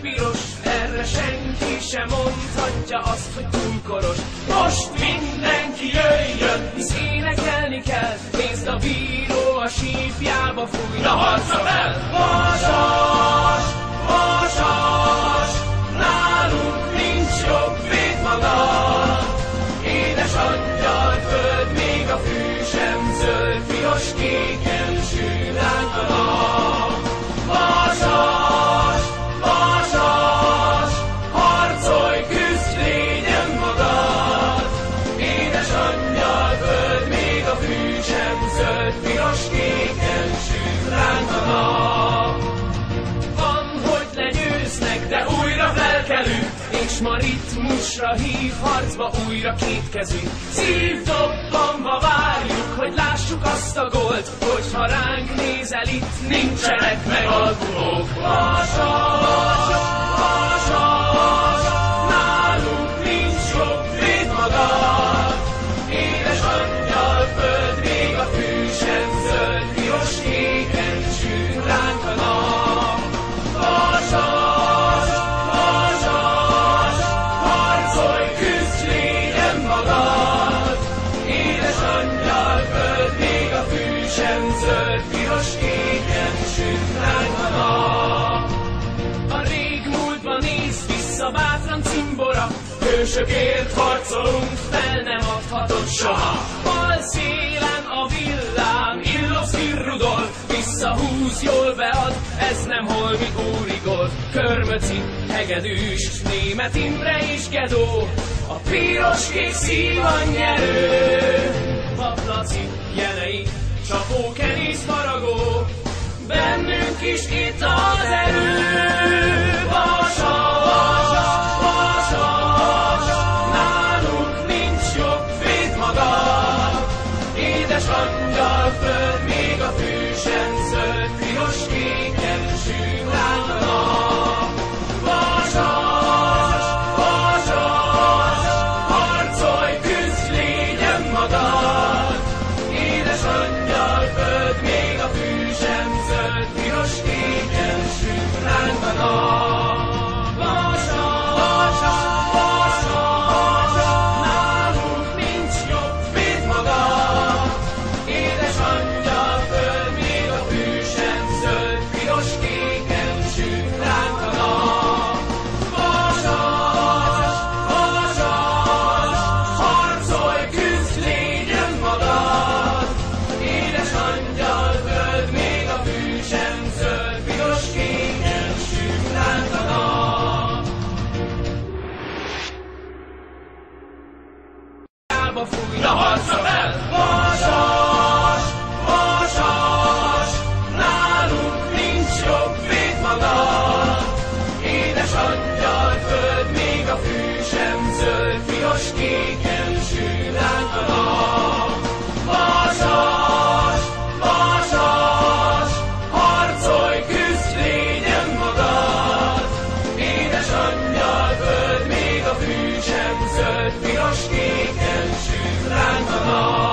piros, erre senki sem mondhatja azt, hogy túl koros. Most mindenki jöjjön, hisz énekelni kell, nézd a bíró a sípjába fúj, na harca fel! Vasas, vasas, nálunk nincs jobb, véd magad. Édes angyal, föld, még a fű sem zöld, piros, kéken zöld, piros, kéken sül ránk a nap. Van, hogy legyőznek, de újra felkelünk, és ma ritmusra hív harcba újra kétkezünk. Szívdobbanva várjuk, hogy lássuk azt a gólt, hogyha ránk nézel itt, nincsenek megalkulók. Vasas, vasas, bátran cimbora, Hősökért harcolunk, fel nem adhatod soha. Bal szélen a villám, Illovszki Rudolf, visszahúz, jól bead, ez nem holmi úrigol. Körmöci, hegedűs, német Imre és Gedó, a piros kék szívan nyerő. Paplaci, jelei, csapó, kerész, faragó, bennünk is itt az erő. Angyal, föld, még a fű sem zöld, piros kéken sül Hiába fúj, na harca fel! Vasas, vasas, nálunk nincs jobb, védd magad. Édes angyal, föld, még a fű sem zöld, piros kék Oh.